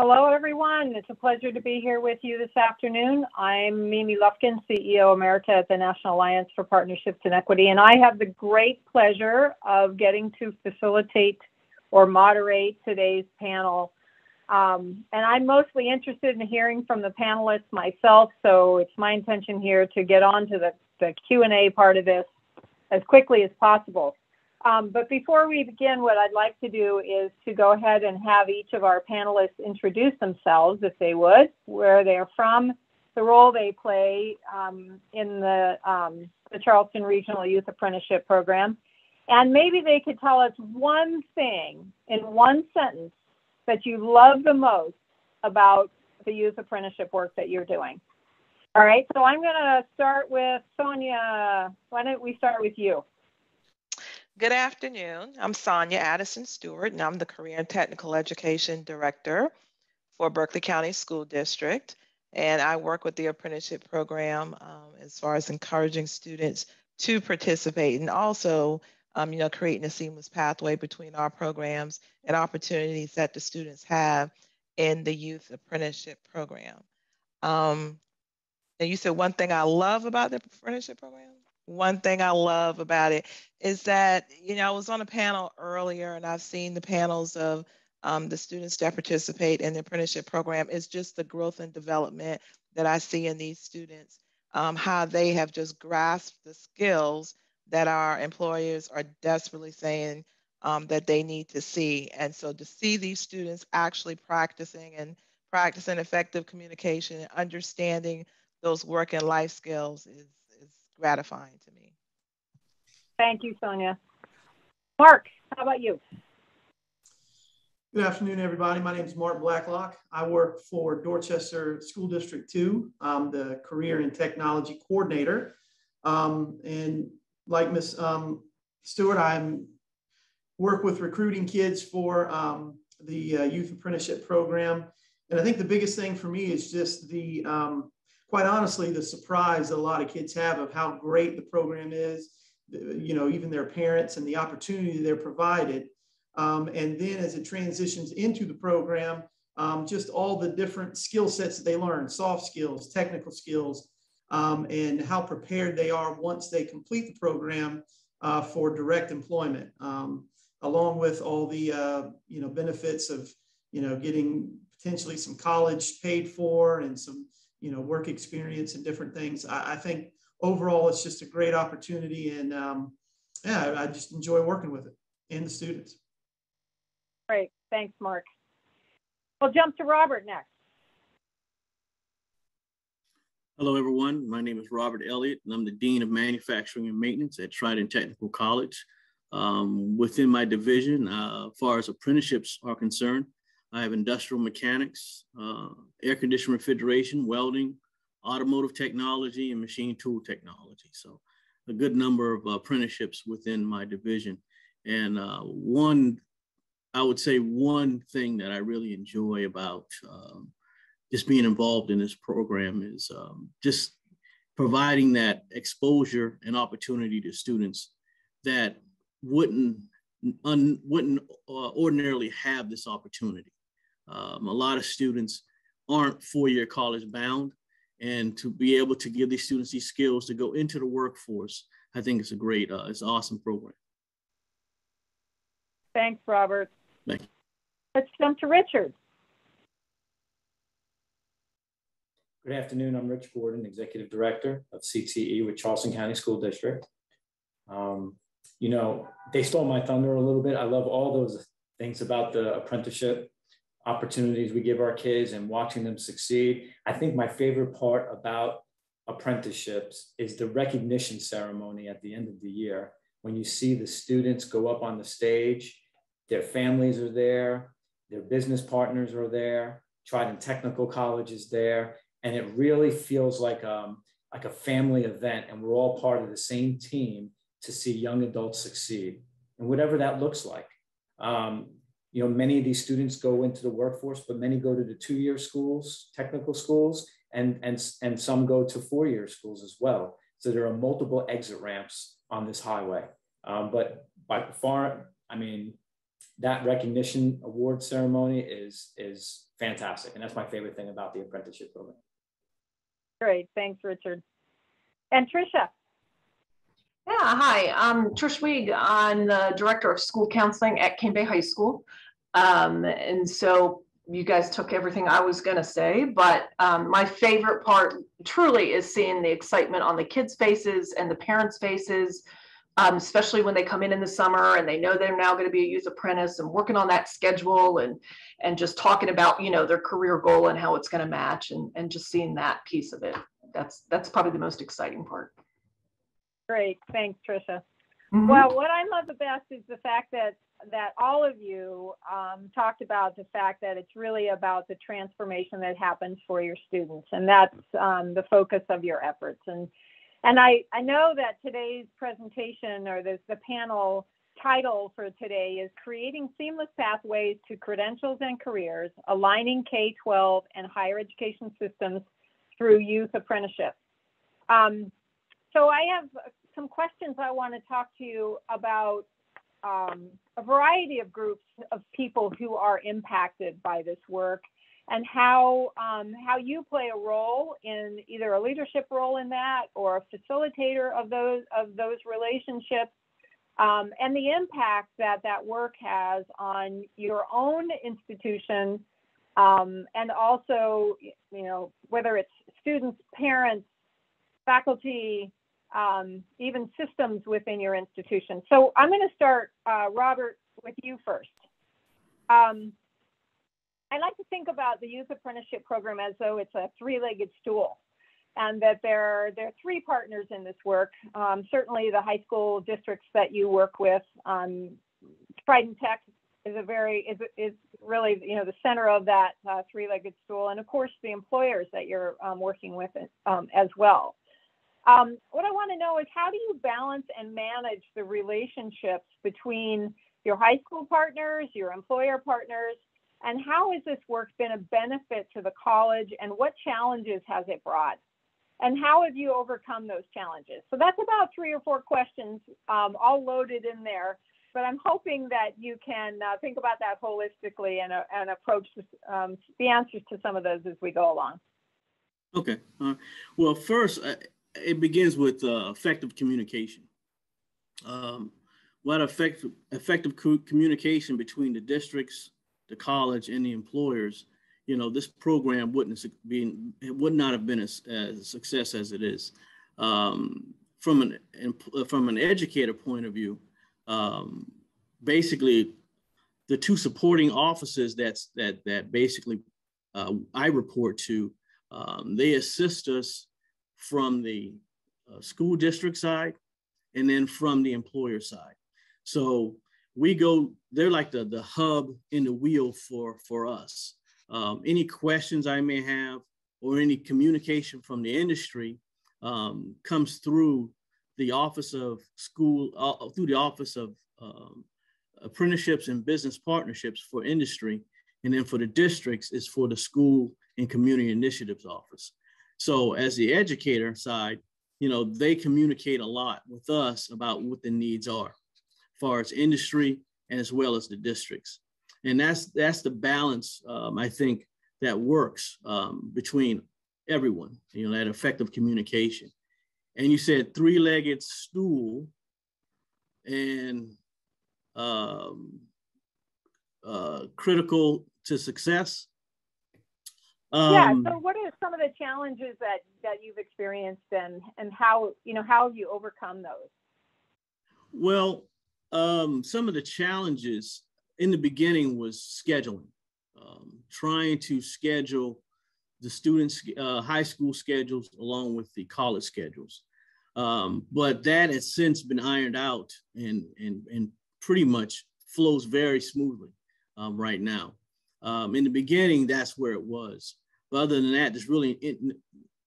Hello, everyone. It's a pleasure to be here with you this afternoon. I'm Mimi Lufkin, CEO Emerita at the National Alliance for Partnerships in Equity, and I have the great pleasure of getting to facilitate or moderate today's panel. Um, and I'm mostly interested in hearing from the panelists myself, so it's my intention here to get on to the, the Q&A part of this as quickly as possible. Um, but before we begin, what I'd like to do is to go ahead and have each of our panelists introduce themselves, if they would, where they're from, the role they play um, in the, um, the Charleston Regional Youth Apprenticeship Program. And maybe they could tell us one thing in one sentence that you love the most about the youth apprenticeship work that you're doing. All right, so I'm going to start with Sonya. Why don't we start with you? Good afternoon. I'm Sonya Addison Stewart, and I'm the Career and Technical Education Director for Berkeley County School District. And I work with the apprenticeship program um, as far as encouraging students to participate and also, um, you know, creating a seamless pathway between our programs and opportunities that the students have in the youth apprenticeship program. Um, and you said one thing I love about the apprenticeship program? One thing I love about it is that, you know, I was on a panel earlier and I've seen the panels of um, the students that participate in the apprenticeship program. It's just the growth and development that I see in these students, um, how they have just grasped the skills that our employers are desperately saying um, that they need to see. And so to see these students actually practicing and practicing effective communication and understanding those work and life skills is gratifying to me. Thank you, Sonya. Mark, how about you? Good afternoon, everybody. My name is Mark Blacklocke. I work for Dorchester School District 2. I'm the Career and Technology Coordinator. Um, and like Ms. Um, Stewart, I work with recruiting kids for um, the uh, Youth Apprenticeship Program. And I think the biggest thing for me is just the um, quite honestly, the surprise that a lot of kids have of how great the program is, you know, even their parents and the opportunity they're provided. Um, and then as it transitions into the program, um, just all the different skill sets that they learn, soft skills, technical skills, um, and how prepared they are once they complete the program uh, for direct employment, um, along with all the, uh, you know, benefits of, you know, getting potentially some college paid for and some you know, work experience and different things. I, I think overall it's just a great opportunity and um, yeah, I just enjoy working with it and the students. Great. Thanks, Mark. We'll jump to Robert next. Hello, everyone. My name is Robert Elliott, and I'm the Dean of Manufacturing and Maintenance at Trident Technical College. Um, within my division, uh, as far as apprenticeships are concerned, I have industrial mechanics, uh, air conditioning refrigeration, welding, automotive technology, and machine tool technology. So a good number of apprenticeships within my division. And uh, one, I would say one thing that I really enjoy about um, just being involved in this program is um, just providing that exposure and opportunity to students that wouldn't un, wouldn't uh, ordinarily have this opportunity. Um, a lot of students aren't four-year college bound, and to be able to give these students these skills to go into the workforce, I think it's a great, uh, it's an awesome program. Thanks, Robert. Thank you. Let's jump to Richard. Good afternoon. I'm Rich Gordon, Executive Director of CTE with Charleston County School District. Um, you know, they stole my thunder a little bit. I love all those things about the apprenticeship opportunities we give our kids and watching them succeed. I think my favorite part about apprenticeships is the recognition ceremony at the end of the year when you see the students go up on the stage, their families are there, their business partners are there, Trident Technical College is there, and it really feels like um, like a family event, and we're all part of the same team to see young adults succeed, and whatever that looks like. Um, you know, many of these students go into the workforce, but many go to the two-year schools, technical schools, and, and, and some go to four-year schools as well. So there are multiple exit ramps on this highway. Um, but by far, I mean, that recognition award ceremony is is fantastic, and that's my favorite thing about the apprenticeship program. Great, thanks, Richard. And Trisha. Yeah, hi, I'm Trish Weeg. I'm the Director of School Counseling at Cane Bay High School. Um, and so you guys took everything I was going to say, but um, my favorite part truly is seeing the excitement on the kids' faces and the parents' faces, um, especially when they come in in the summer and they know they're now going to be a youth apprentice and working on that schedule and and just talking about you know their career goal and how it's going to match and and just seeing that piece of it. That's that's probably the most exciting part. Great, thanks, Trisha. Mm-hmm. Well, what I love the best is the fact that that all of you um, talked about the fact that it's really about the transformation that happens for your students, and that's um, the focus of your efforts. And and I I know that today's presentation or the the panel title for today is creating seamless pathways to credentials and careers, aligning K-12 and higher education systems through youth Apprenticeships. Um, so I have some questions I want to talk to you about um, a variety of groups of people who are impacted by this work and how um, how you play a role in either a leadership role in that or a facilitator of those of those relationships um, and the impact that that work has on your own institution um, and also you know whether it's students parents faculty um, even systems within your institution. So I'm going to start, uh, Robert, with you first. Um, I like to think about the youth apprenticeship program as though it's a three-legged stool and that there, are, there are three partners in this work. Um, certainly the high school districts that you work with, um, Trident Tech is a very, is, is really, you know, the center of that uh, three-legged stool. And of course, the employers that you're um, working with um, as well. Um, what I want to know is how do you balance and manage the relationships between your high school partners, your employer partners, and how has this work been a benefit to the college and what challenges has it brought? And how have you overcome those challenges? So that's about three or four questions um, all loaded in there, but I'm hoping that you can uh, think about that holistically and, uh, and approach um, the answers to some of those as we go along. Okay. Uh, well, first, it begins with uh, effective communication. Um, what effective effective co- communication between the districts, the college, and the employers. You know, this program wouldn't been it would not have been as, as a success as it is. Um, from an from an educator point of view, um, basically, the two supporting offices that's that that basically uh, I report to, um, they assist us from the uh, school district side and then from the employer side. So we go, they're like the, the hub in the wheel for, for us. Um, any questions I may have or any communication from the industry um, comes through the Office of School, uh, through the Office of um, Apprenticeships and Business Partnerships for Industry. And then for the districts, is for the School and Community Initiatives Office. So as the educator side, you know, they communicate a lot with us about what the needs are, as far as industry and as well as the districts. And that's that's the balance um, I think that works um, between everyone. You know, that effective communication. And you said three-legged stool and um, uh, critical to success. Um, yeah. So, what are some of the challenges that that you've experienced, and and how you know how have you overcome those? Well, um, some of the challenges in the beginning was scheduling, um, trying to schedule the students' uh, high school schedules along with the college schedules. Um, but that has since been ironed out and and and pretty much flows very smoothly um, right now. Um, in the beginning, that's where it was. But other than that, there's really it,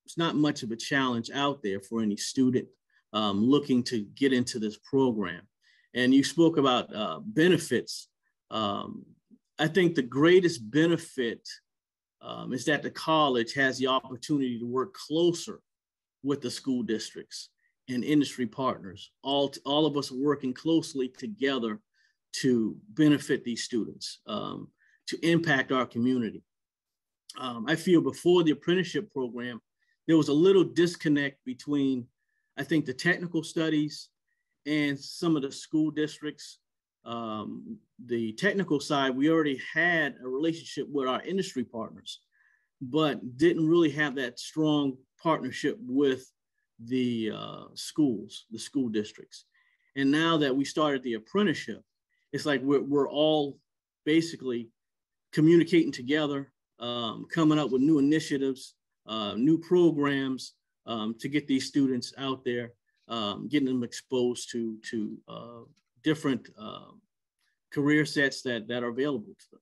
it's not much of a challenge out there for any student um, looking to get into this program. And you spoke about uh, benefits. Um, I think the greatest benefit um, is that the college has the opportunity to work closer with the school districts and industry partners. All, all of us are working closely together to benefit these students, um, to impact our community. Um, I feel before the apprenticeship program, there was a little disconnect between, I think, the technical studies and some of the school districts. Um, the technical side, we already had a relationship with our industry partners, but didn't really have that strong partnership with the uh, schools, the school districts. And now that we started the apprenticeship, it's like we're, we're all basically communicating together, um, coming up with new initiatives, uh, new programs um, to get these students out there, um, getting them exposed to, to uh, different um, career sets that, that are available to them.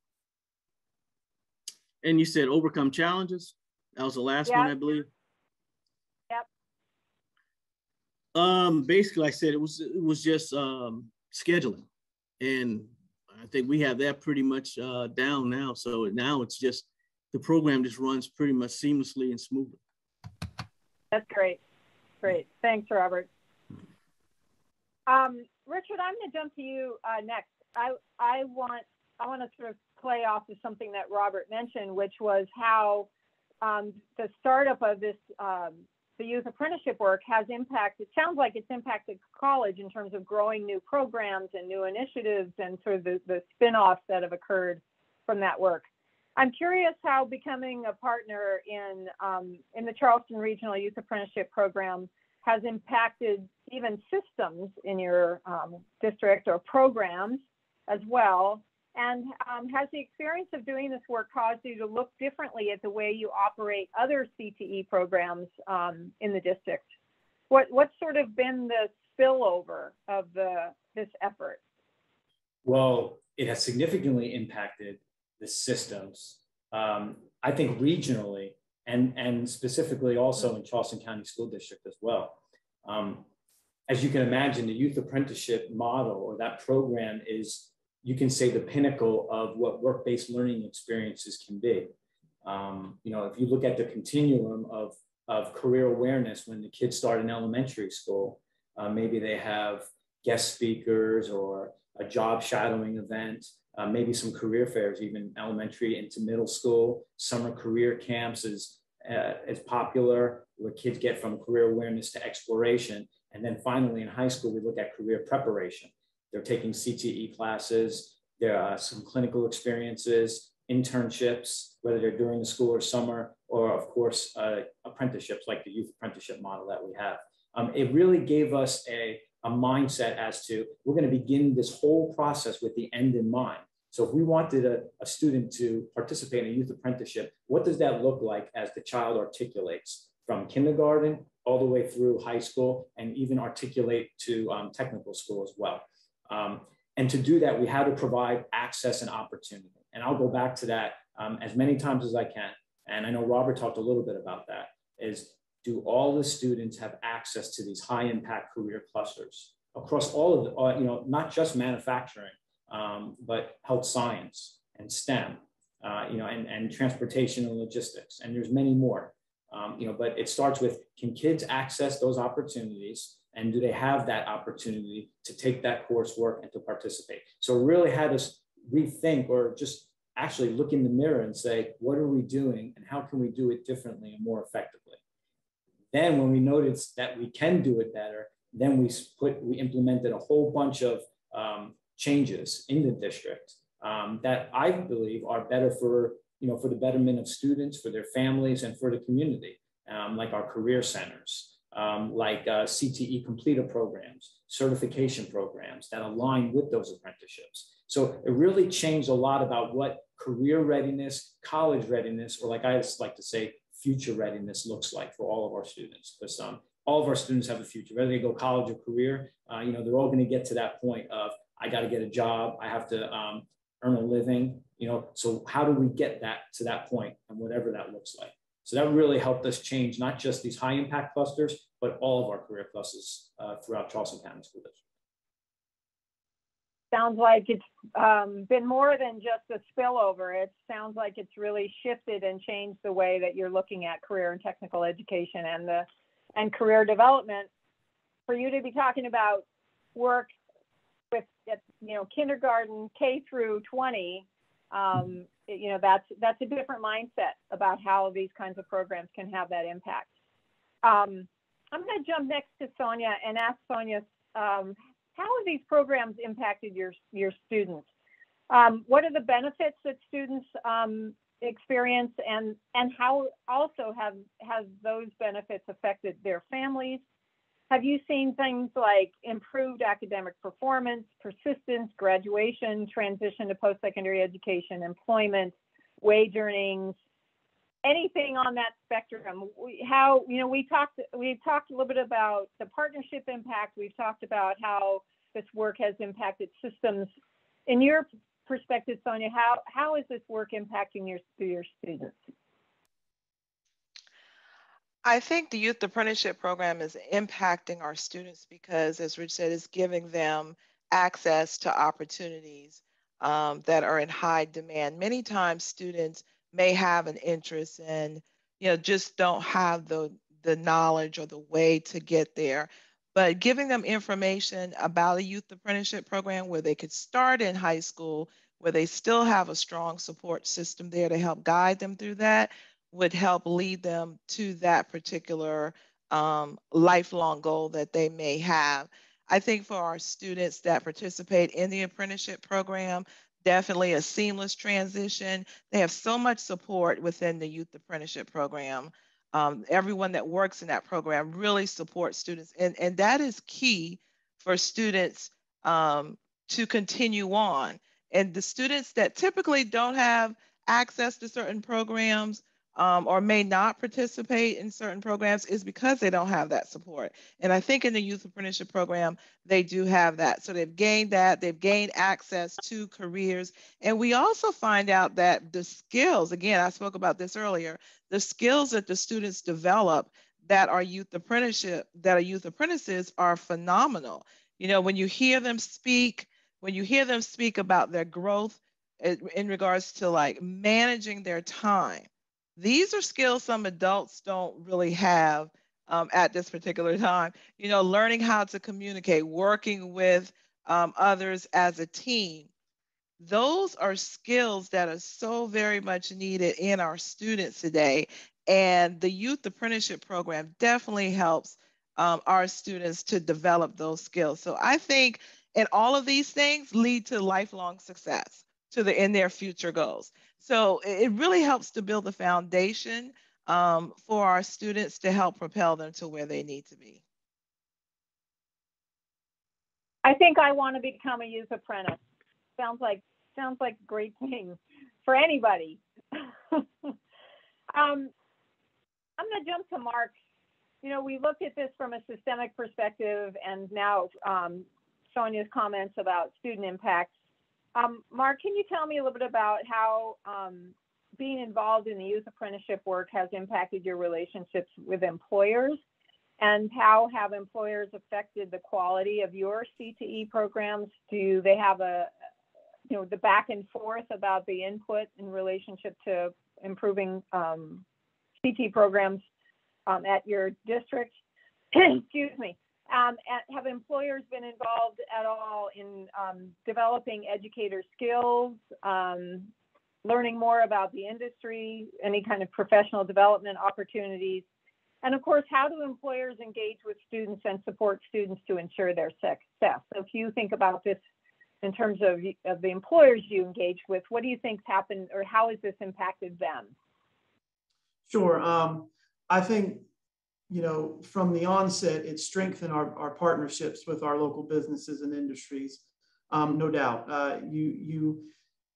And you said overcome challenges. That was the last one, I believe. Yep. Um, basically, I said it was it was just um, scheduling, and I think we have that pretty much uh, down now. So now it's just the program just runs pretty much seamlessly and smoothly. That's great. Great. Thanks, Robert. Um, Richard, I'm going to jump to you uh, next. I I want I want to sort of play off of something that Robert mentioned, which was how um, the startup of this um, the youth apprenticeship work has impacted. It sounds like it's impacted college in terms of growing new programs and new initiatives and sort of the, the spin-offs that have occurred from that work. I'm curious how becoming a partner in um, in the Charleston Regional Youth Apprenticeship Program has impacted even systems in your um, district or programs as well. And um, has the experience of doing this work caused you to look differently at the way you operate other CTE programs um, in the district? What what's sort of been the spillover of the this effort? Well, it has significantly impacted the systems. Um, I think regionally and and specifically also in Charleston County School District as well. Um, as you can imagine, the youth apprenticeship model or that program is you can say the pinnacle of what work-based learning experiences can be. Um, you know, if you look at the continuum of, of career awareness when the kids start in elementary school, uh, maybe they have guest speakers or a job shadowing event, uh, maybe some career fairs, even elementary into middle school. Summer career camps is, uh, is popular, where kids get from career awareness to exploration. And then finally in high school, we look at career preparation. They're taking CTE classes. There are some clinical experiences, internships, whether they're during the school or summer, or of course, uh, apprenticeships like the youth apprenticeship model that we have. Um, it really gave us a, a mindset as to we're going to begin this whole process with the end in mind. So if we wanted a, a, student to participate in a youth apprenticeship, what does that look like as the child articulates from kindergarten all the way through high school and even articulate to um, technical school as well? Um, and to do that, we had to provide access and opportunity. And I'll go back to that um, as many times as I can. And I know Robert talked a little bit about that is do all the students have access to these high impact career clusters across all of the, uh, you know, not just manufacturing, um, but health science and STEM, uh, you know, and, and transportation and logistics. And there's many more, um, you know, but it starts with can kids access those opportunities and do they have that opportunity to take that coursework and to participate? So really had us rethink or just actually look in the mirror and say, what are we doing and how can we do it differently and more effectively? Then when we noticed that we can do it better, then we put, we implemented a whole bunch of um, changes in the district um, that I believe are better for, you know, for the betterment of students, for their families and for the community, um, like our career centers um, like uh, CTE completer programs, certification programs that align with those apprenticeships. So it really changed a lot about what career readiness, college readiness, or like I like to say, future readiness looks like for all of our students. Because um, all of our students have a future, whether they go college or career, uh, you know, they're all going to get to that point of I got to get a job, I have to um, earn a living, you know. So how do we get that to that point, and whatever that looks like? So that really helped us change not just these high impact clusters, but all of our career clusters uh, throughout Charleston County School District. Sounds like it's um, been more than just a spillover. It sounds like it's really shifted and changed the way that you're looking at career and technical education and the and career development. For you to be talking about work with you know kindergarten K through 20, um, you know that's that's a different mindset about how these kinds of programs can have that impact. Um, I'm going to jump next to Sonya and ask Sonya, um, how have these programs impacted your your students? Um, what are the benefits that students um, experience, and and how also have have those benefits affected their families? Have you seen things like improved academic performance, persistence, graduation, transition to post-secondary education, employment, wage earnings, anything on that spectrum? We, how you know we talked We've talked a little bit about the partnership impact. We've talked about how this work has impacted systems. In your perspective, Sonya, how how is this work impacting your your students? I think the youth apprenticeship program is impacting our students because, as Rich said, it's giving them access to opportunities um, that are in high demand. Many times, students may have an interest and you know just don't have the the knowledge or the way to get there but giving them information about a youth apprenticeship program where they could start in high school where they still have a strong support system there to help guide them through that would help lead them to that particular um, lifelong goal that they may have. I think for our students that participate in the apprenticeship program, definitely a seamless transition. They have so much support within the youth apprenticeship program. Um, everyone that works in that program really supports students, and, and that is key for students um, to continue on. And the students that typically don't have access to certain programs, um, or may not participate in certain programs is because they don't have that support. And I think in the youth apprenticeship program, they do have that. So they've gained that, they've gained access to careers. And we also find out that the skills, again, I spoke about this earlier, the skills that the students develop that are youth apprenticeship, that are youth apprentices are phenomenal. You know, when you hear them speak, when you hear them speak about their growth in regards to like managing their time, these are skills some adults don't really have um, at this particular time. You know, learning how to communicate, working with um, others as a team. Those are skills that are so very much needed in our students today. And the youth apprenticeship program definitely helps um, our students to develop those skills. So I think, and all of these things lead to lifelong success to the in their future goals. So it really helps to build the foundation um, for our students to help propel them to where they need to be. I think I want to become a youth apprentice. Sounds like sounds like a great thing for anybody. um, I'm going to jump to Mark. You know, we looked at this from a systemic perspective, and now um, Sonya's comments about student impact um, Mark, can you tell me a little bit about how um, being involved in the youth apprenticeship work has impacted your relationships with employers? And how have employers affected the quality of your CTE programs? Do they have a, you know, the back and forth about the input in relationship to improving um, CTE programs um, at your district? Excuse me. Um, have employers been involved at all in um, developing educator skills, um, learning more about the industry, any kind of professional development opportunities? And of course, how do employers engage with students and support students to ensure their success? So if you think about this in terms of, of the employers you engage with, what do you think's happened or how has this impacted them? Sure. Um, I think you know, from the onset, it strengthened our, our partnerships with our local businesses and industries, um, no doubt. Uh, you, you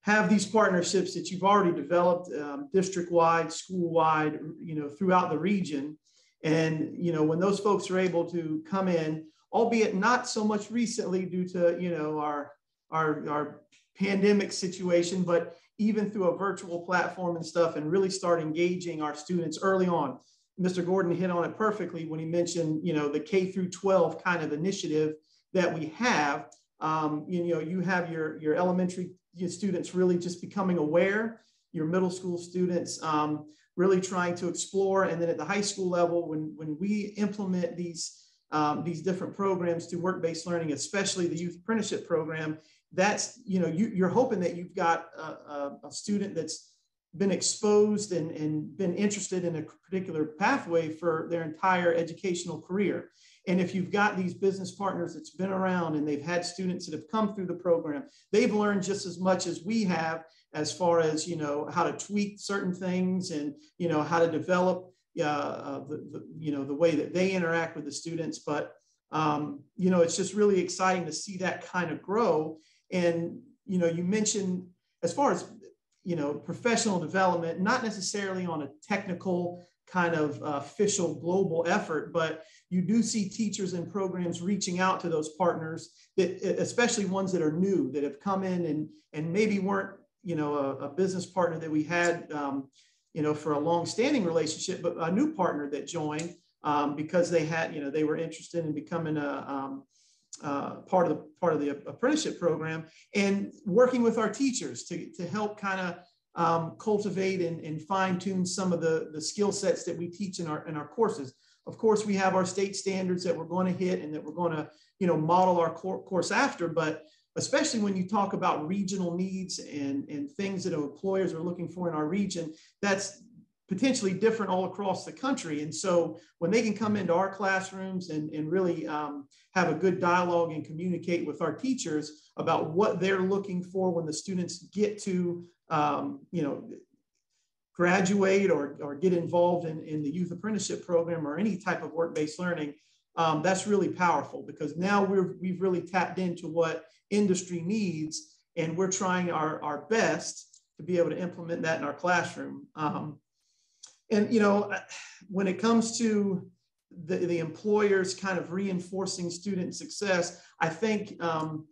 have these partnerships that you've already developed um, district-wide, school-wide, you know, throughout the region. And, you know, when those folks are able to come in, albeit not so much recently due to, you know, our, our, our pandemic situation, but even through a virtual platform and stuff and really start engaging our students early on Mr. Gordon hit on it perfectly when he mentioned, you know, the K through 12 kind of initiative that we have. Um, you, know, you have your, your elementary students really just becoming aware, your middle school students um, really trying to explore. And then at the high school level, when, when we implement these um, these different programs to work-based learning, especially the youth apprenticeship program, that's, you know, you, are hoping that you've got a, a, a, student that's been exposed and, and been interested in a particular pathway for their entire educational career. And if you've got these business partners that's been around and they've had students that have come through the program, they've learned just as much as we have as far as, you know, how to tweak certain things and, you know, how to develop uh, the, the, you know, the way that they interact with the students. But, um, you know, it's just really exciting to see that kind of grow. And, you know, you mentioned as far as, you know, professional development, not necessarily on a technical kind of official global effort, but you do see teachers and programs reaching out to those partners that, especially ones that are new, that have come in and, and maybe weren't, you know, a, a business partner that we had, um, you know, for a long-standing relationship, but a new partner that joined um, because they had, you know, they were interested in becoming a um, uh, part of the part of the apprenticeship program and working with our teachers to, to help kind of um, cultivate and, and fine tune some of the, the skill sets that we teach in our in our courses. Of course, we have our state standards that we're going to hit and that we're going to, you know, model our course after, but especially when you talk about regional needs and, and things that employers are looking for in our region, that's potentially different all across the country. And so when they can come into our classrooms and, and really um, have a good dialogue and communicate with our teachers about what they're looking for when the students get to, um, you know, graduate or, or get involved in, in the youth apprenticeship program or any type of work-based learning, um, that's really powerful because now we're, we've really tapped into what industry needs and we're trying our, our best to be able to implement that in our classroom. Um, and, you know, when it comes to the, the employers kind of reinforcing student success, I think, um,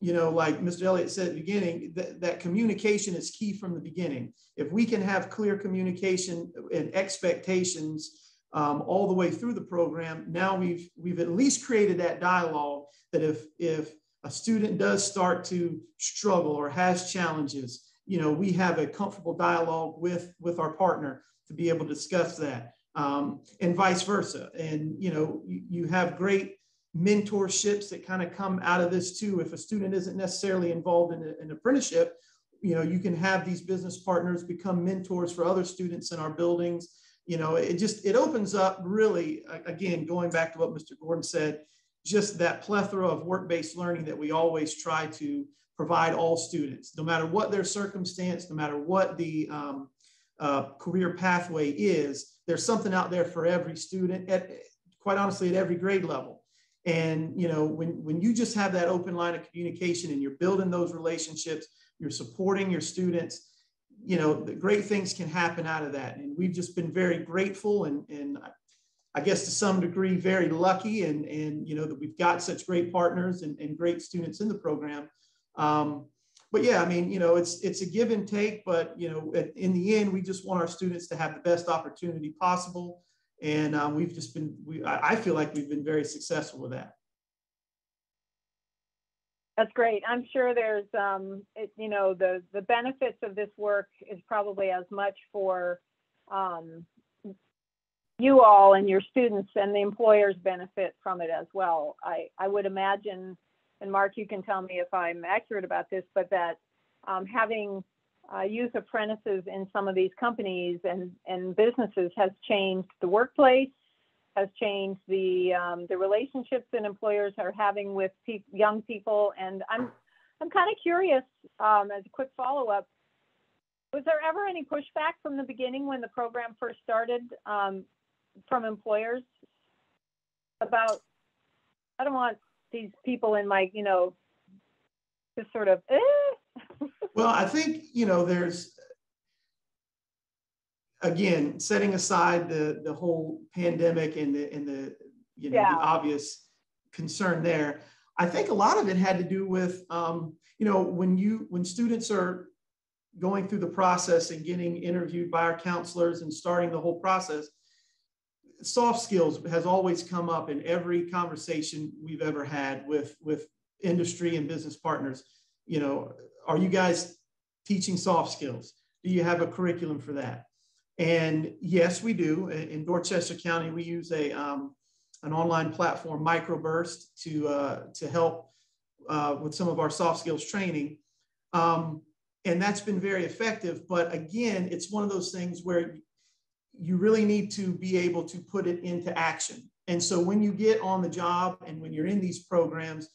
you know, like Mr. Elliott said at the beginning, that, that communication is key from the beginning. If we can have clear communication and expectations um, all the way through the program, now we've we've at least created that dialogue that if if a student does start to struggle or has challenges, you know, we have a comfortable dialogue with with our partner to be able to discuss that, um, and vice versa. And you know, you, you have great mentorships that kind of come out of this too. If a student isn't necessarily involved in a, an apprenticeship, you know, you can have these business partners become mentors for other students in our buildings. You know, it just it opens up really again going back to what Mr. Gordon said, just that plethora of work-based learning that we always try to provide all students, no matter what their circumstance, no matter what the um, uh, career pathway is, there's something out there for every student at quite honestly at every grade level. And you know, when, when you just have that open line of communication and you're building those relationships, you're supporting your students, you know, the great things can happen out of that. And we've just been very grateful and, and I guess to some degree, very lucky and, and you know, that we've got such great partners and, and great students in the program. Um, but yeah, I mean, you know, it's it's a give and take, but you know, in the end, we just want our students to have the best opportunity possible, and um, we've just been, we I feel like we've been very successful with that. That's great. I'm sure there's, um, it, you know, the the benefits of this work is probably as much for um, you all and your students, and the employers benefit from it as well. I I would imagine and Mark, you can tell me if I'm accurate about this, but that um, having uh, youth apprentices in some of these companies and, and businesses has changed the workplace, has changed the um, the relationships that employers are having with pe- young people. And I'm I'm kind of curious um, as a quick follow up. Was there ever any pushback from the beginning when the program first started um, from employers about I don't want these people in my, you know, just sort of, eh. well, I think, you know, there's, again, setting aside the, the whole pandemic and the, and the, you know, yeah. the obvious concern there, I think a lot of it had to do with, um, you know, when you, when students are going through the process and getting interviewed by our counselors and starting the whole process, soft skills has always come up in every conversation we've ever had with with industry and business partners you know are you guys teaching soft skills do you have a curriculum for that and yes we do in dorchester county we use a um, an online platform, Microburst, to uh, to help uh, with some of our soft skills training. Um, and that's been very effective. But again, it's one of those things where you really need to be able to put it into action. And so when you get on the job and when you're in these programs,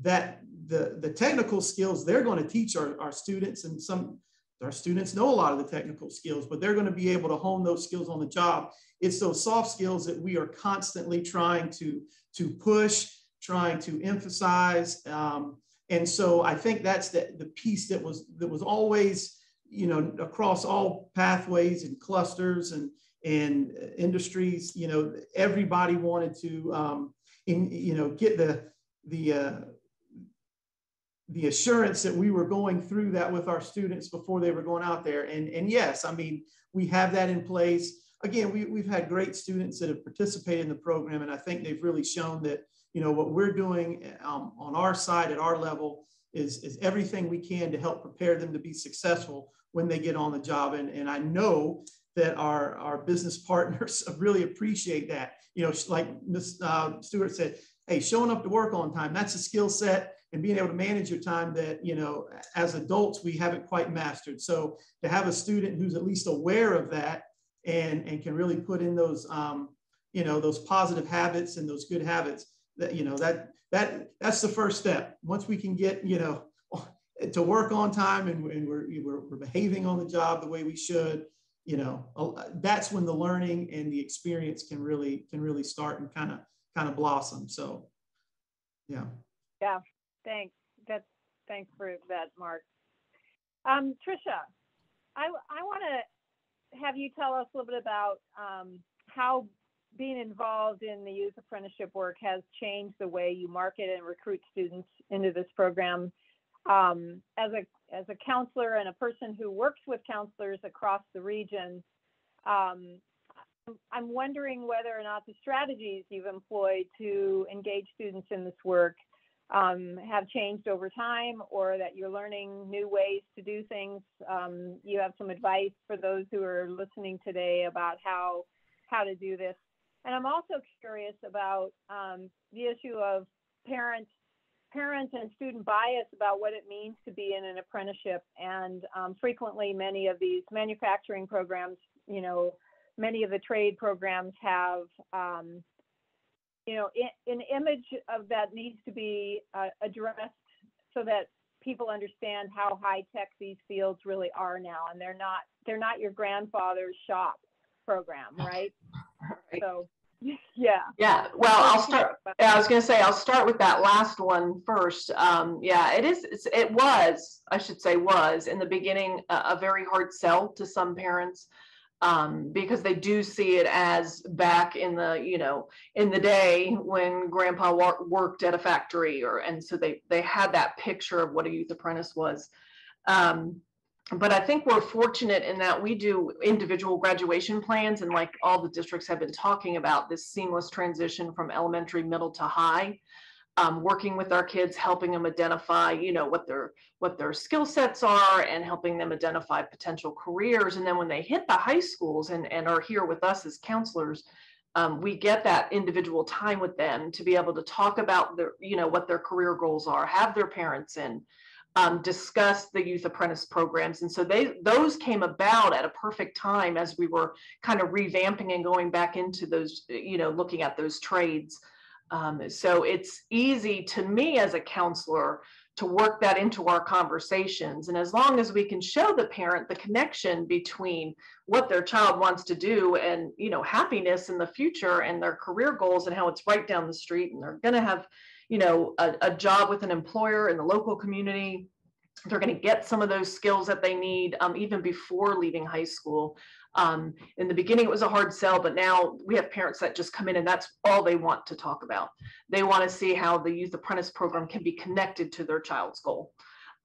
that the, the technical skills they're going to teach our, our students and some our students know a lot of the technical skills, but they're going to be able to hone those skills on the job. It's those soft skills that we are constantly trying to, to push, trying to emphasize. Um, and so I think that's the, the piece that was that was always, you know, across all pathways and clusters and and industries. You know, everybody wanted to, um, in, you know, get the the uh, the assurance that we were going through that with our students before they were going out there. And, and yes, I mean, we have that in place. Again, we, we've had great students that have participated in the program, and I think they've really shown that, you know, what we're doing um, on our side at our level is, is everything we can to help prepare them to be successful when they get on the job. And, and I know that our, our business partners really appreciate that. You know, like Ms. Uh, Stewart said, hey, showing up to work on time, that's a skill set and being able to manage your time that, you know, as adults, we haven't quite mastered. So to have a student who's at least aware of that and, and can really put in those, um, you know, those positive habits and those good habits that, you know, that, that, that's the first step. Once we can get, you know, to work on time and, and we're, we're, we're behaving on the job the way we should, you know, that's when the learning and the experience can really, can really start and kind of, kind of blossom. So, yeah. Yeah. Thanks. That's thanks for that, Mark. Um, Trisha, I I want to have you tell us a little bit about um, how being involved in the youth apprenticeship work has changed the way you market and recruit students into this program. Um, as a as a counselor and a person who works with counselors across the region, um, I'm wondering whether or not the strategies you've employed to engage students in this work um, have changed over time or that you're learning new ways to do things. Um, you have some advice for those who are listening today about how how to do this. And I'm also curious about um, the issue of parents parents and student bias about what it means to be in an apprenticeship. And um, frequently, many of these manufacturing programs, you know, many of the trade programs have um, you know, an image of that needs to be uh, addressed so that people understand how high tech these fields really are now, and they're not they're not your grandfather's shop program, right? right. So. Yeah. Yeah. Well, I'll start. I was going to say I'll start with that last one first. Um, yeah, it is. it was. I should say was in the beginning a, a very hard sell to some parents um, because they do see it as back in the you know in the day when grandpa wor- worked at a factory or and so they they had that picture of what a youth apprentice was um, but i think we're fortunate in that we do individual graduation plans and like all the districts have been talking about this seamless transition from elementary middle to high um, working with our kids, helping them identify, you know, what their what their skill sets are, and helping them identify potential careers. And then when they hit the high schools and and are here with us as counselors, um, we get that individual time with them to be able to talk about their, you know, what their career goals are, have their parents in, um, discuss the youth apprentice programs. And so they those came about at a perfect time as we were kind of revamping and going back into those, you know, looking at those trades. Um, so it's easy to me as a counselor to work that into our conversations. And as long as we can show the parent the connection between what their child wants to do and, you know, happiness in the future and their career goals and how it's right down the street and they're going to have, you know, a, a job with an employer in the local community. They're going to get some of those skills that they need um, even before leaving high school. Um, in the beginning, it was a hard sell, but now we have parents that just come in and that's all they want to talk about. They want to see how the youth apprentice program can be connected to their child's goal.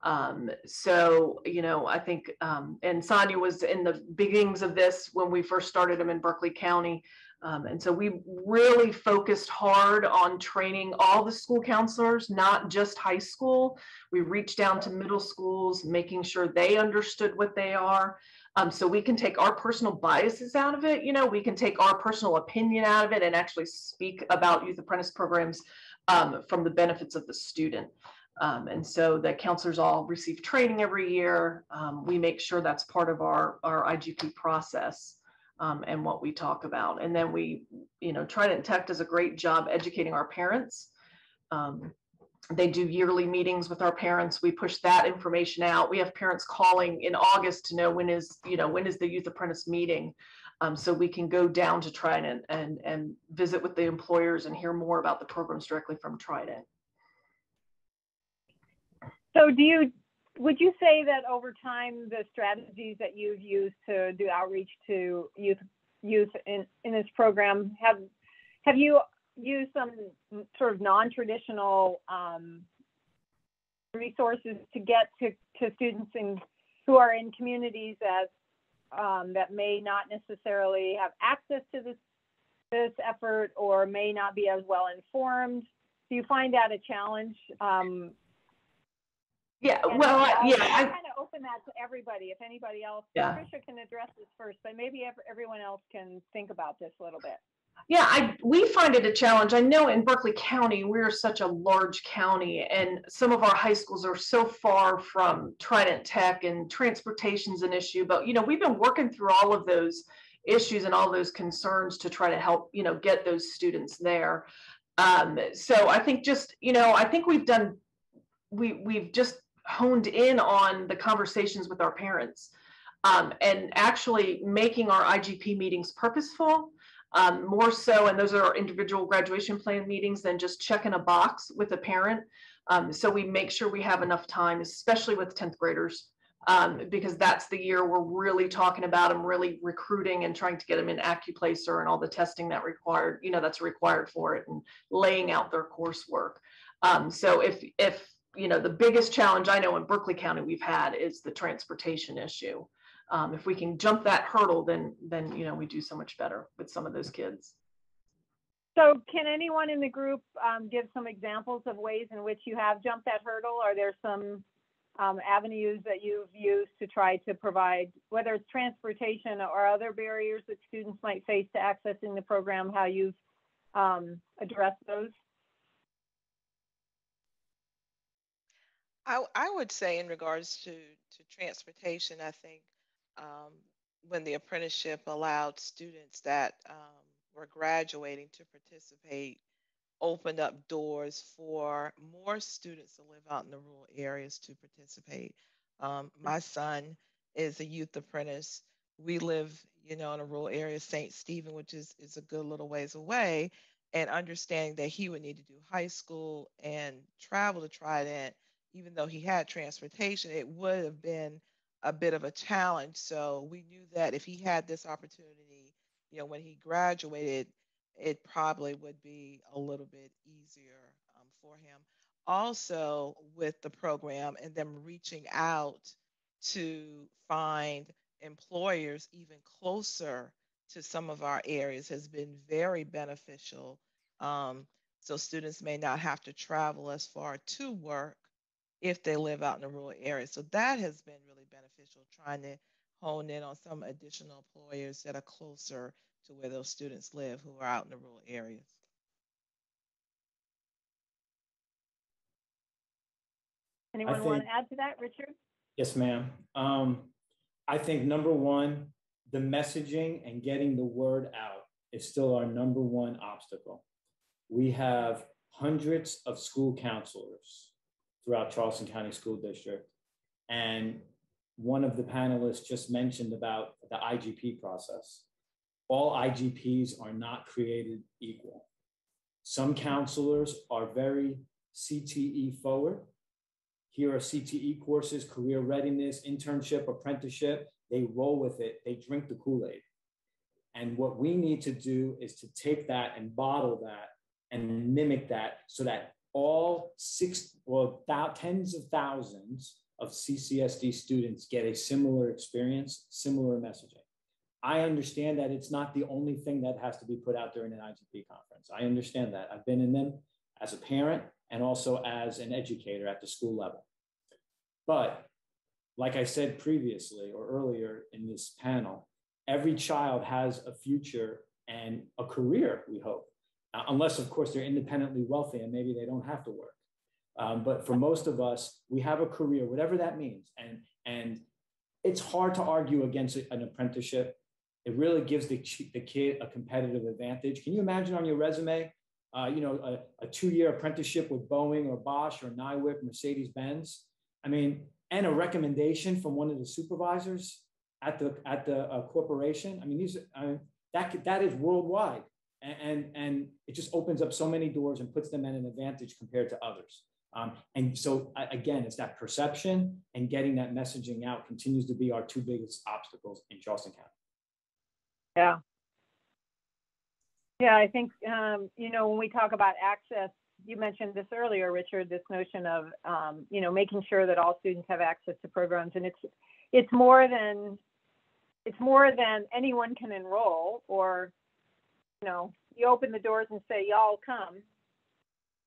Um, so, you know, I think, um, and Sonya was in the beginnings of this when we first started them in Berkeley County. Um, and so we really focused hard on training all the school counselors, not just high school. We reached down to middle schools, making sure they understood what they are Um, so we can take our personal biases out of it. You know, we can take our personal opinion out of it and actually speak about youth apprentice programs um, from the benefits of the student. Um, and so the counselors all receive training every year. Um, we make sure that's part of our, our IGP process um, and what we talk about. And then we, you know, Trident Tech does a great job educating our parents. Um, they do yearly meetings with our parents. We push that information out. We have parents calling in August to know when is, you know, when is the youth apprentice meeting. Um, so we can go down to Trident and, and visit with the employers and hear more about the programs directly from Trident. So do you, would you say that over time, the strategies that you've used to do outreach to youth, youth in, in this program, have, have you used some sort of non-traditional um, resources to get to, to students in, who are in communities that, um, that may not necessarily have access to this, this effort or may not be as well informed? Do you find that a challenge um, yeah, and well, I- yeah, I, kind of open that to everybody. If anybody else, Yeah. Tricia can address this first, but maybe everyone else can think about this a little bit. yeah, I, we find it a challenge. I know in Berkeley County, we're such a large county and some of our high schools are so far from Trident Tech and transportation's an issue, but you know, we've been working through all of those issues and all those concerns to try to help, you know, get those students there. Um, so I think just, you know, I think we've done, we, we've just honed in on the conversations with our parents um, and actually making our IGP meetings purposeful. Um, more so, and those are our individual graduation plan meetings than just checking a box with a parent. Um, so we make sure we have enough time, especially with 10th graders, um, because that's the year we're really talking about them, really recruiting and trying to get them in AccuPlacer and all the testing that required, you know, that's required for it and laying out their coursework. Um, so if, if, you know, the biggest challenge I know in Berkeley County we've had is the transportation issue. Um, if we can jump that hurdle, then, then, you know, we do so much better with some of those kids. So can anyone in the group um, give some examples of ways in which you have jumped that hurdle? Are there some um, avenues that you've used to try to provide, whether it's transportation or other barriers that students might face to accessing the program, how you've um, addressed those? I, I would say in regards to, to transportation, I think um, when the apprenticeship allowed students that um, were graduating to participate, opened up doors for more students to live out in the rural areas to participate. Um, my son is a youth apprentice. We live, you know, in a rural area, St. Stephen, which is, is a good little ways away, and understanding that he would need to do high school and travel to Trident even though he had transportation, it would have been a bit of a challenge. So we knew that if he had this opportunity, you know, when he graduated, it probably would be a little bit easier um, for him. Also, with the program and them reaching out to find employers even closer to some of our areas has been very beneficial. Um, so students may not have to travel as far to work if they live out in a rural area. So that has been really beneficial, trying to hone in on some additional employers that are closer to where those students live who are out in the rural areas. Anyone want to add to that, Richard? Yes, ma'am. Um, I think number one, the messaging and getting the word out is still our number one obstacle. We have hundreds of school counselors throughout Charleston County School District. And one of the panelists just mentioned about the IGP process. All IGPs are not created equal. Some counselors are very CTE forward. Here are CTE courses, career readiness, internship, apprenticeship. They roll with it, they drink the Kool Aid. And what we need to do is to take that and bottle that and mimic that so that all six or th- tens of thousands of CCSD students get a similar experience, similar messaging. I understand that it's not the only thing that has to be put out during an IGP conference. I understand that. I've been in them as a parent and also as an educator at the school level. But like I said previously or earlier in this panel, every child has a future and a career, we hope, unless, of course, they're independently wealthy and maybe they don't have to work. Um, but for most of us, we have a career, whatever that means. And, and it's hard to argue against an apprenticeship. It really gives the, the kid a competitive advantage. Can you imagine on your resume, uh, you know, a, a two-year apprenticeship with Boeing or Bosch or NIWC, Mercedes-Benz? I mean, and a recommendation from one of the supervisors at the at the uh, corporation. I mean, these I mean, that that is worldwide, and, and, it just opens up so many doors and puts them at an advantage compared to others. Um, and so again, it's that perception and getting that messaging out continues to be our two biggest obstacles in Charleston County. Yeah. Yeah, I think um, you know when we talk about access you mentioned this earlier, Richard, this notion of um, you know making sure that all students have access to programs, and it's it's more than it's more than anyone can enroll, or you know you open the doors and say y'all come,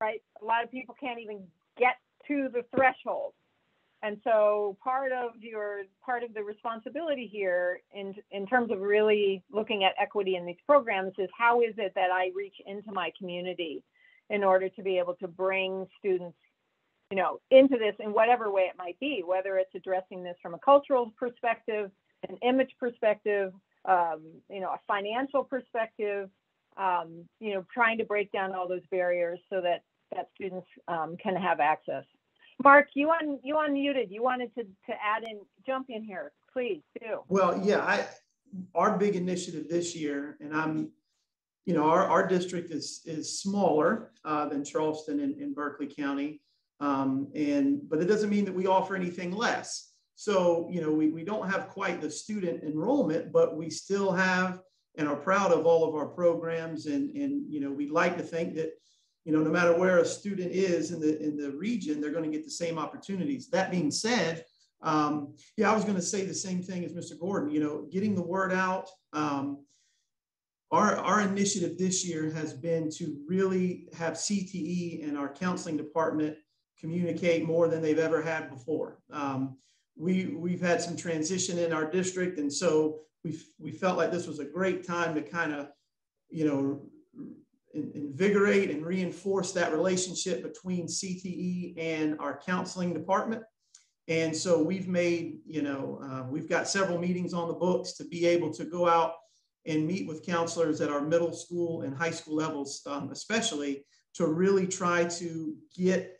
right? A lot of people can't even get to the threshold, and so part of your part of the responsibility here in in terms of really looking at equity in these programs is how is it that I reach into my community in order to be able to bring students you know into this in whatever way it might be whether it's addressing this from a cultural perspective an image perspective um, you know a financial perspective um, you know trying to break down all those barriers so that that students um, can have access mark you un you unmuted you wanted to to add in jump in here please do well yeah i our big initiative this year and i'm you know, our, our district is, is smaller uh, than Charleston in, in Berkeley County. Um, and, but it doesn't mean that we offer anything less. So, you know, we, we don't have quite the student enrollment, but we still have and are proud of all of our programs. And, and, you know, we'd like to think that, you know, no matter where a student is in the, in the region, they're going to get the same opportunities. That being said, um, yeah, I was going to say the same thing as Mr. Gordon, you know, getting the word out, um, our, our initiative this year has been to really have CTE and our counseling department communicate more than they've ever had before. Um, we, we've had some transition in our district, and so we we felt like this was a great time to kind of, you know, invigorate and reinforce that relationship between CTE and our counseling department. And so we've made, you know, uh, we've got several meetings on the books to be able to go out and meet with counselors at our middle school and high school levels, um, especially to really try to get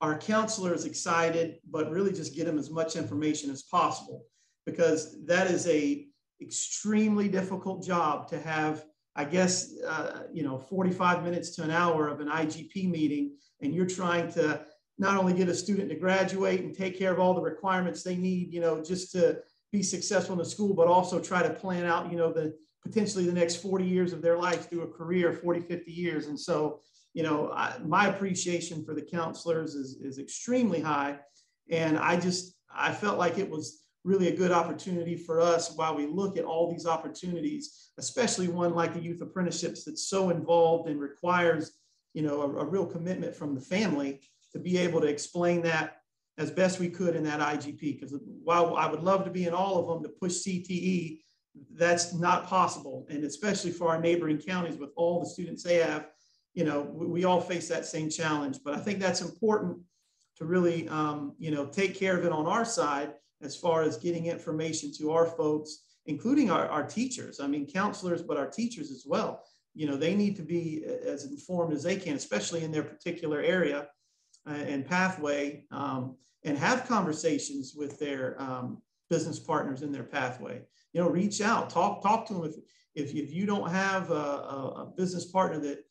our counselors excited, but really just get them as much information as possible, because that is a extremely difficult job to have. I guess uh, you know 45 minutes to an hour of an IGP meeting, and you're trying to not only get a student to graduate and take care of all the requirements they need, you know, just to be successful in the school, but also try to plan out, you know, the potentially the next 40 years of their life through a career, 40, 50 years. And so, you know, I, my appreciation for the counselors is, is extremely high. And I just, I felt like it was really a good opportunity for us while we look at all these opportunities, especially one like the youth apprenticeships that's so involved and requires, you know, a, a real commitment from the family to be able to explain that as best we could in that IGP. Because while I would love to be in all of them to push CTE, that's not possible. And especially for our neighboring counties with all the students they have, you know, we, we all face that same challenge. But I think that's important to really, um, you know, take care of it on our side as far as getting information to our folks, including our, our teachers. I mean, counselors, but our teachers as well. You know, they need to be as informed as they can, especially in their particular area uh, and pathway, um, and have conversations with their um, business partners in their pathway you know, reach out, talk, talk to them. If, if, if you don't have a, a, business partner that,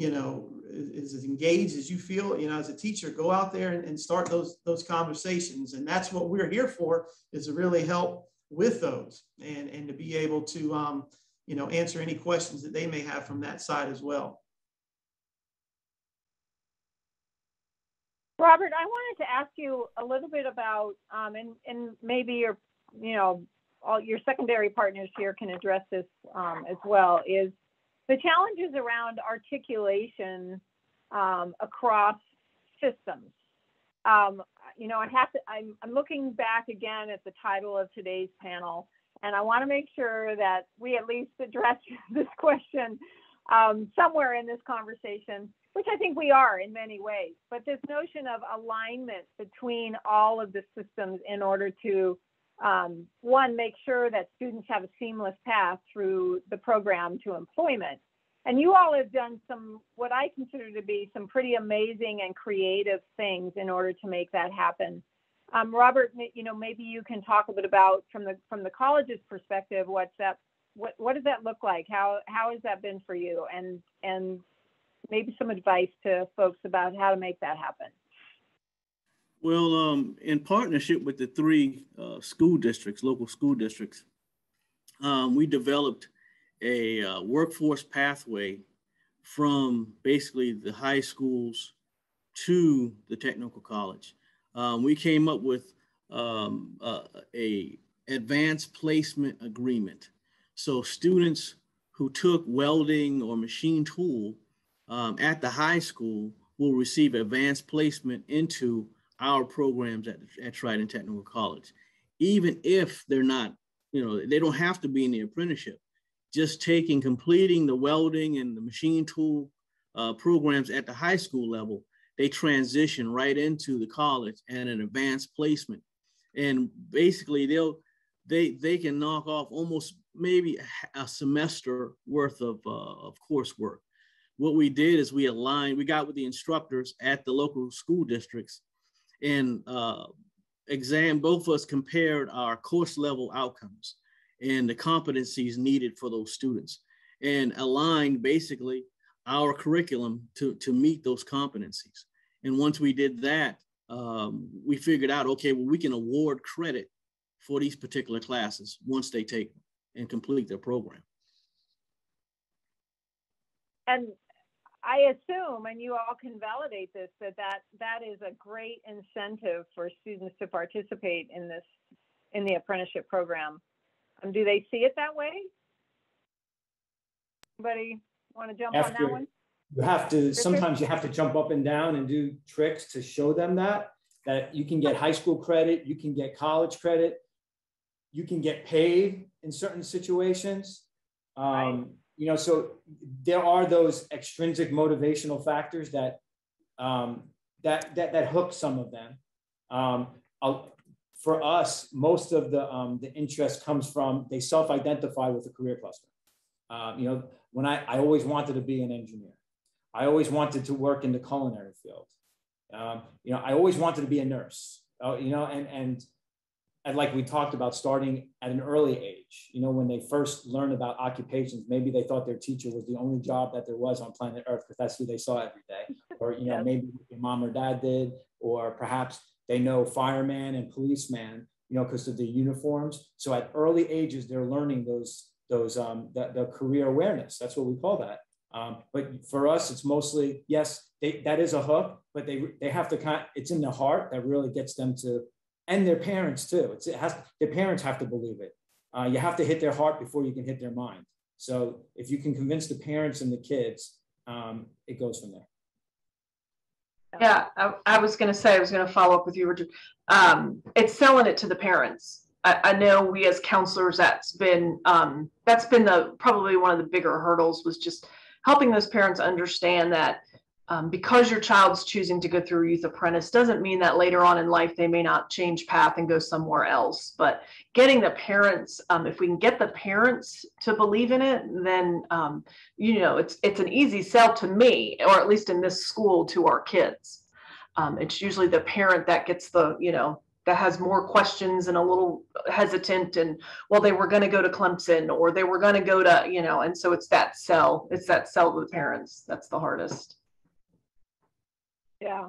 you know, is, as engaged as you feel, you know, as a teacher, go out there and, and start those, those conversations. And that's what we're here for is to really help with those and, and to be able to, um, you know, answer any questions that they may have from that side as well. Robert, I wanted to ask you a little bit about, um, and, and maybe your, you know, all your secondary partners here can address this um, as well, is the challenges around articulation um, across systems. Um, you know, I have to, I'm, I'm looking back again at the title of today's panel, and I want to make sure that we at least address this question um, somewhere in this conversation, which I think we are in many ways. But this notion of alignment between all of the systems in order to, um, one, make sure that students have a seamless path through the program to employment. And you all have done some, what I consider to be some pretty amazing and creative things in order to make that happen. Um, Robert, you know, maybe you can talk a bit about from the from the college's perspective, what's that what what does that look like? How how has that been for you? And and maybe some advice to folks about how to make that happen. Well, um, in partnership with the three uh, school districts, local school districts, um, we developed a uh, workforce pathway from basically the high schools to the technical college. Um, we came up with um, uh, a advanced placement agreement so students who took welding or machine tool um, at the high school will receive advanced placement into our programs at, at Trident Technical College. Even if they're not, you know, they don't have to be in the apprenticeship. Just taking, completing the welding and the machine tool uh, programs at the high school level, they transition right into the college and an advanced placement. And basically they'll, they, they can knock off almost maybe a semester worth of, uh, of coursework. What we did is we aligned, we got with the instructors at the local school districts and uh, exam, both of us compared our course level outcomes and the competencies needed for those students and aligned basically our curriculum to, to meet those competencies. And once we did that, um, we figured out, okay, well, we can award credit for these particular classes once they take and complete their program. And I assume, and you all can validate this, that that, that is a great incentive for students to participate in this, in the apprenticeship program. Um, do they see it that way? Anybody want to jump on that one? You have to, sometimes you have to jump up and down and do tricks to show them that, that you can get high school credit, you can get college credit, you can get paid in certain situations. Um, right. You know, so there are those extrinsic motivational factors that um, that that that hook some of them. Um, for us, most of the um, the interest comes from they self-identify with a career cluster. Um, you know, when I I always wanted to be an engineer, I always wanted to work in the culinary field. Um, you know, I always wanted to be a nurse. Uh, you know, and and and like we talked about starting at an early age you know when they first learned about occupations maybe they thought their teacher was the only job that there was on planet earth because that's who they saw every day. Or you know yeah. maybe your mom or dad did or perhaps they know fireman and policeman you know because of the uniforms. So at early ages they're learning those those um the, the career awareness. That's what we call that. Um, but for us it's mostly yes they, that is a hook but they they have to kind it's in the heart that really gets them to and their parents too. It's, it has their parents have to believe it. Uh, you have to hit their heart before you can hit their mind. So if you can convince the parents and the kids, um, it goes from there. Yeah, I, I was going to say, I was going to follow up with you, Richard. Um, it's selling it to the parents. I, I, know we as counselors, that's been um, that's been the probably one of the bigger hurdles was just helping those parents understand that um, because your child's choosing to go through a youth apprentice doesn't mean that later on in life they may not change path and go somewhere else. But getting the parents, um, if we can get the parents to believe in it, then um, you know it's it's an easy sell to me, or at least in this school to our kids. Um, it's usually the parent that gets the you know that has more questions and a little hesitant and well they were going to go to clemson or they were going to go to you know and so it's that sell it's that sell to the parents that's the hardest yeah.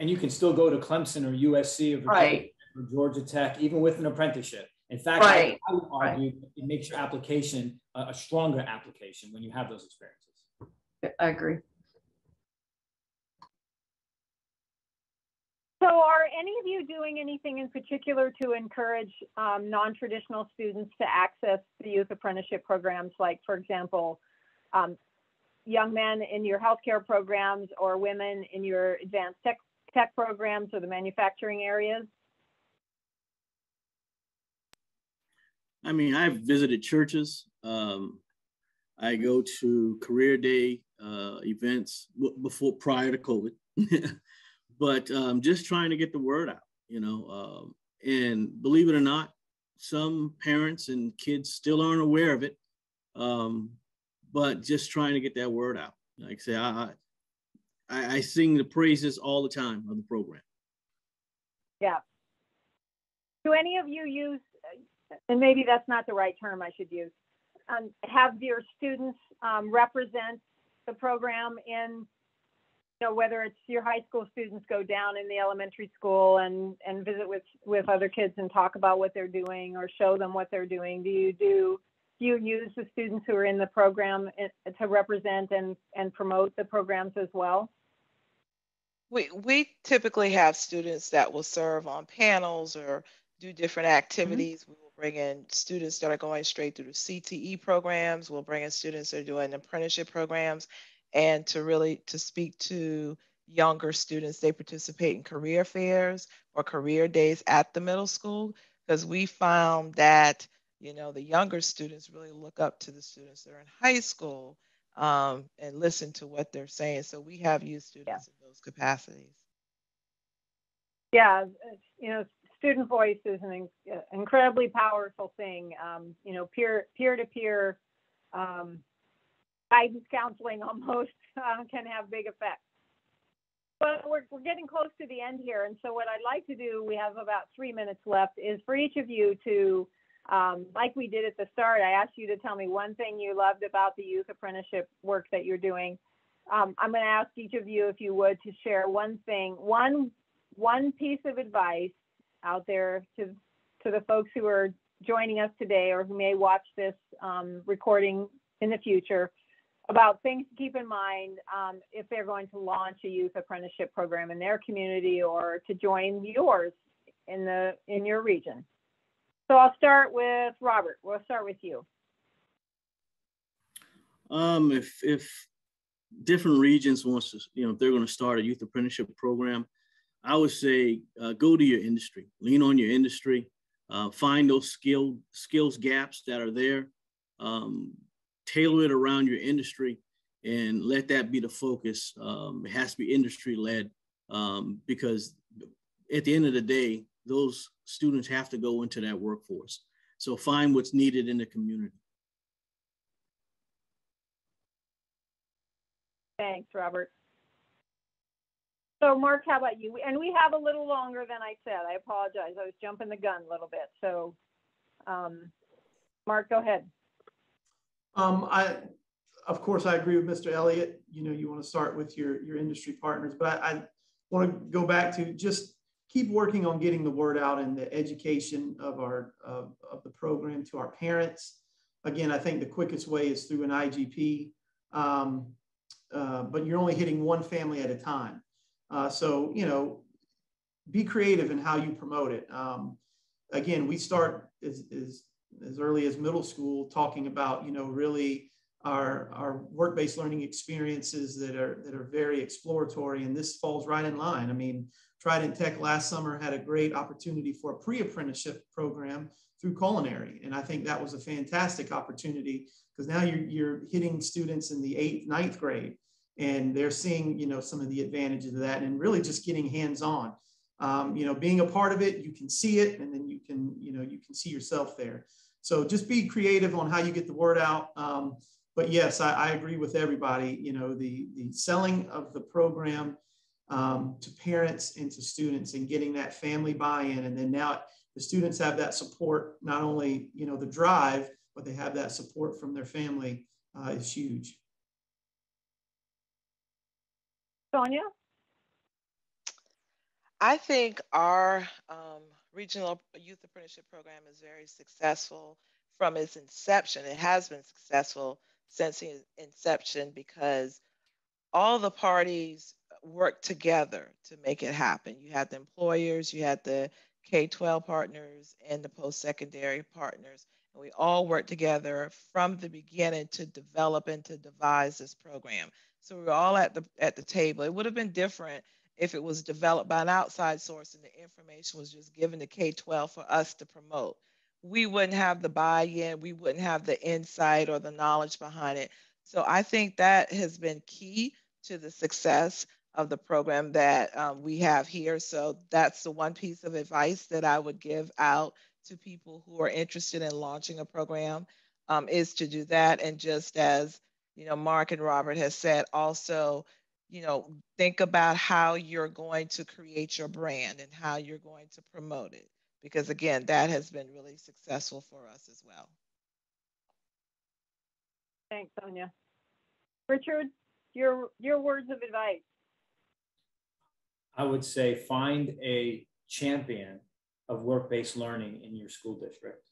And you can still go to Clemson or USC or, right. or Georgia Tech, even with an apprenticeship. In fact, right. I, I would argue right. it makes your application a, a stronger application when you have those experiences. I agree. So are any of you doing anything in particular to encourage um, non-traditional students to access the youth apprenticeship programs, like, for example, um, young men in your healthcare programs or women in your advanced tech, tech programs or the manufacturing areas? I mean, I've visited churches. Um, I go to career day uh, events before prior to COVID, but um, just trying to get the word out, you know. Um, and believe it or not, some parents and kids still aren't aware of it, um, but just trying to get that word out. Like I say, I, I, I sing the praises all the time of the program. Yeah. Do any of you use, and maybe that's not the right term I should use, um, have your students um, represent the program in you know whether it's your high school students go down in the elementary school and and visit with with other kids and talk about what they're doing or show them what they're doing do you do do you use the students who are in the program eh, to represent and and promote the programs as well we we typically have students that will serve on panels or do different mm-hmm. activities mm-hmm. we will bring in students that are going straight through the cte programs we'll bring in students that are doing apprenticeship programs and to really to speak to younger students they participate in career fairs or career days at the middle school because we found that you know the younger students really look up to the students that are in high school um, and listen to what they're saying so we have youth students yeah. in those capacities yeah you know student voice is an incredibly powerful thing um, you know peer peer to peer um, guidance counseling almost uh, can have big effects. But we're, we're getting close to the end here. And so, what I'd like to do, we have about three minutes left, is for each of you to, um, like we did at the start, I asked you to tell me one thing you loved about the youth apprenticeship work that you're doing. Um, I'm going to ask each of you, if you would, to share one thing, one one piece of advice out there to to the folks who are joining us today or who may watch this um, recording in the future about things to keep in mind um, if they're going to launch a youth apprenticeship program in their community or to join yours in the in your region. So I'll start with Robert. We'll start with you. Um, if if different regions wants to, you know, if they're going to start a youth apprenticeship program, I would say uh, go to your industry, lean on your industry, uh, find those skill skills gaps that are there. Um, tailor it around your industry and let that be the focus. Um, it has to be industry led um, because at the end of the day, those students have to go into that workforce. So find what's needed in the community. Thanks, Robert. So Mark, how about you? And we have a little longer than I said. I apologize. I was jumping the gun a little bit. So um, Mark, go ahead. Um, I, of course, I agree with Mr. Elliott. You know, you want to start with your, your industry partners, but I, I want to go back to just keep working on getting the word out and the education of our of, of the program to our parents. Again, I think the quickest way is through an IGP, um, uh, but you're only hitting one family at a time. Uh, so you know, be creative in how you promote it. Um, again, we start as, as as early as middle school talking about you know really our our work-based learning experiences that are that are very exploratory and this falls right in line i mean trident tech last summer had a great opportunity for a pre-apprenticeship program through culinary and i think that was a fantastic opportunity because now you're, you're hitting students in the eighth ninth grade and they're seeing you know some of the advantages of that and really just getting hands-on um, you know being a part of it you can see it and then you can you know you can see yourself there so just be creative on how you get the word out. Um, but yes, I, I, agree with everybody. You know, the, the selling of the program um, to parents and to students and getting that family buy-in. And then now the students have that support, not only, you know, the drive, but they have that support from their family uh, is huge. Sonya? I think our um, regional youth apprenticeship program is very successful from its inception. It has been successful since its inception because all the parties work together to make it happen. You had the employers, you had the K 12 partners, and the post secondary partners. And we all worked together from the beginning to develop and to devise this program. So we were all at the at the table. It would have been different if it was developed by an outside source and the information was just given to K 12 for us to promote. We wouldn't have the buy in, we wouldn't have the insight or the knowledge behind it. So I think that has been key to the success of the program that um, we have here. So that's the one piece of advice that I would give out to people who are interested in launching a program um, is to do that. And just as you know, Mark and Robert has said, also, you know, think about how you're going to create your brand and how you're going to promote it. Because again, that has been really successful for us as well. Thanks, Sonya. Richard, your your words of advice. I would say find a champion of work-based learning in your school district.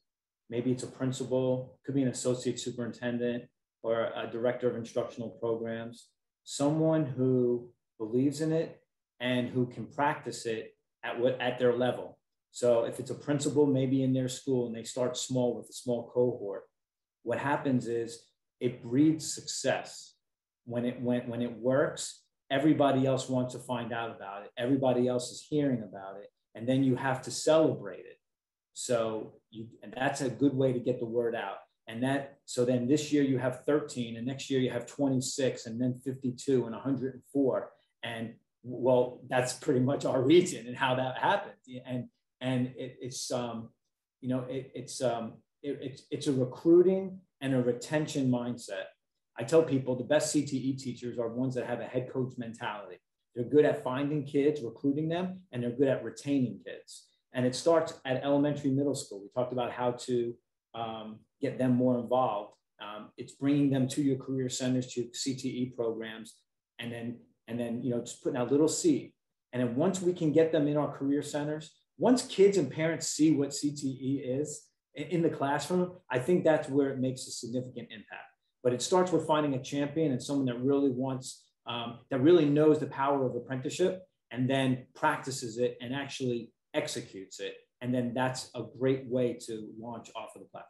Maybe it's a principal, could be an associate superintendent or a director of instructional programs, someone who believes in it and who can practice it at what at their level. So if it's a principal, maybe in their school, and they start small with a small cohort, what happens is it breeds success. When it when, when it works, everybody else wants to find out about it. Everybody else is hearing about it, and then you have to celebrate it. So you and that's a good way to get the word out. And that so then this year you have 13, and next year you have 26, and then 52 and 104. And well, that's pretty much our region and how that happened. And and it, it's um, you know, it, it's um, it, it's it's a recruiting and a retention mindset. I tell people the best CTE teachers are ones that have a head coach mentality. They're good at finding kids, recruiting them, and they're good at retaining kids. And it starts at elementary, middle school. We talked about how to um, get them more involved. Um, it's bringing them to your career centers, to CTE programs, and then and then you know just putting out little seed. And then once we can get them in our career centers, once kids and parents see what CTE is in the classroom, I think that's where it makes a significant impact. But it starts with finding a champion and someone that really wants, um, that really knows the power of apprenticeship and then practices it and actually executes it. And then that's a great way to launch off of the platform.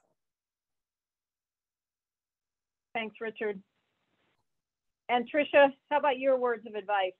Thanks, Richard. And Tricia, how about your words of advice?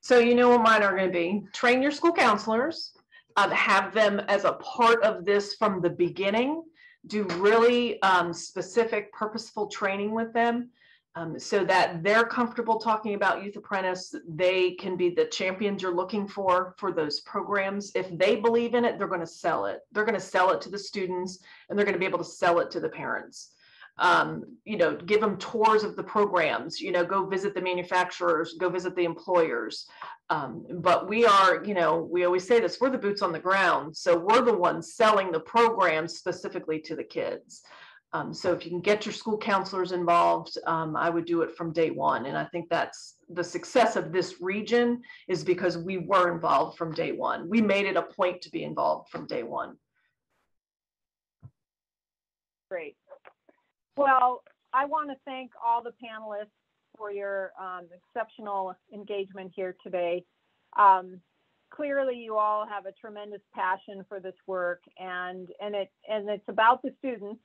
So you know what mine are going to be. Train your school counselors, um, have them as a part of this from the beginning do really um, specific, purposeful training with them um, so that they're comfortable talking about Youth Apprentice. They can be the champions you're looking for for those programs. If they believe in it, they're going to sell it. They're going to sell it to the students and they're going to be able to sell it to the parents um, you know, give them tours of the programs, you know, go visit the manufacturers, go visit the employers. Um, but we are, you know, we always say this, we're the boots on the ground. So we're the ones selling the programs specifically to the kids. Um, so if you can get your school counselors involved, um, I would do it from day one. And I think that's the success of this region is because we were involved from day one. We made it a point to be involved from day one. Great. Well, I want to thank all the panelists for your um, exceptional engagement here today. Um, clearly, you all have a tremendous passion for this work, and and it and it's about the students.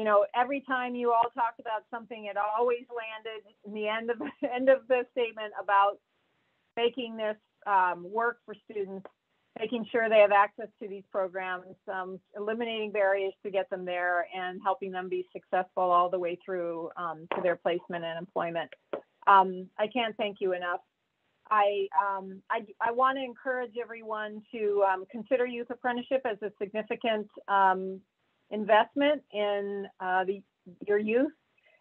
You know, every time you all talked about something, it always landed in the end of end of the statement about making this um, work for students making sure they have access to these programs, um, eliminating barriers to get them there, and helping them be successful all the way through um, to their placement and employment. Um, I can't thank you enough. I, um, I, I want to encourage everyone to um, consider youth apprenticeship as a significant um, investment in uh, the, your youth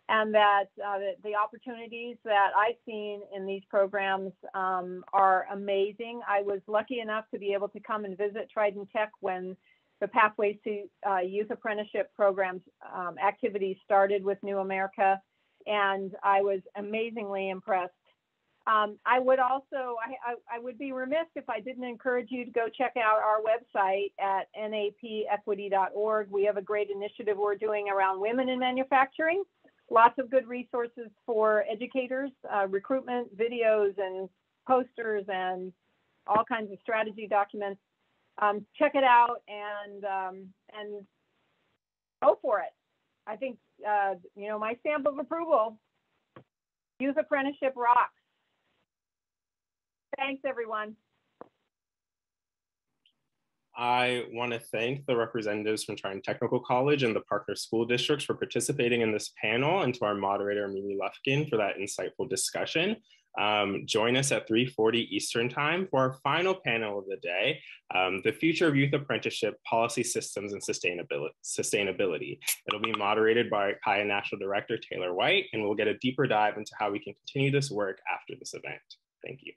and that uh, the, opportunities that I've seen in these programs um, are amazing. I was lucky enough to be able to come and visit Trident Tech when the Pathways to uh, Youth Apprenticeship programs um, activities started with New America, and I was amazingly impressed. Um, I would also, I, I, I would be remiss if I didn't encourage you to go check out our website at napequity.org. We have a great initiative we're doing around women in manufacturing lots of good resources for educators, uh, recruitment videos and posters and all kinds of strategy documents. Um, check it out and um, and go for it. I think uh, you know my stamp of approval. Youth apprenticeship rocks. Thanks, everyone. I want to thank the representatives from Trident Technical College and the partner school districts for participating in this panel and to our moderator, Mimi Lufkin, for that insightful discussion. Um, join us at 3.40 Eastern Time for our final panel of the day, um, the future of youth apprenticeship, policy systems, and sustainability. sustainability. It'll be moderated by PAYA National Director Taylor White, and we'll get a deeper dive into how we can continue this work after this event. Thank you.